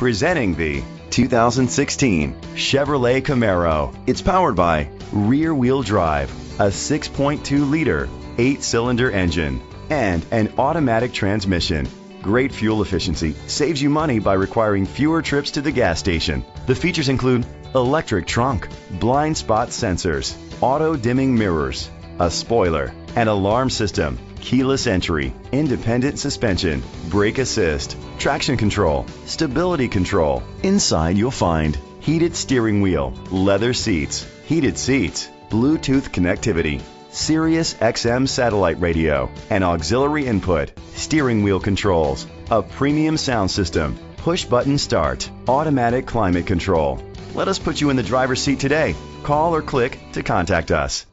Presenting the 2016 Chevrolet Camaro. It's powered by rear wheel drive, a 6.2 liter, 8 cylinder engine, and an automatic transmission. Great fuel efficiency saves you money by requiring fewer trips to the gas station. The features include electric trunk, blind spot sensors, auto dimming mirrors, a spoiler, an alarm system, keyless entry, independent suspension, brake assist, traction control, stability control. Inside you'll find heated steering wheel, leather seats, heated seats, Bluetooth connectivity, Sirius XM satellite radio, and auxiliary input, steering wheel controls, a premium sound system, push button start, automatic climate control. Let us put you in the driver's seat today. Call or click to contact us.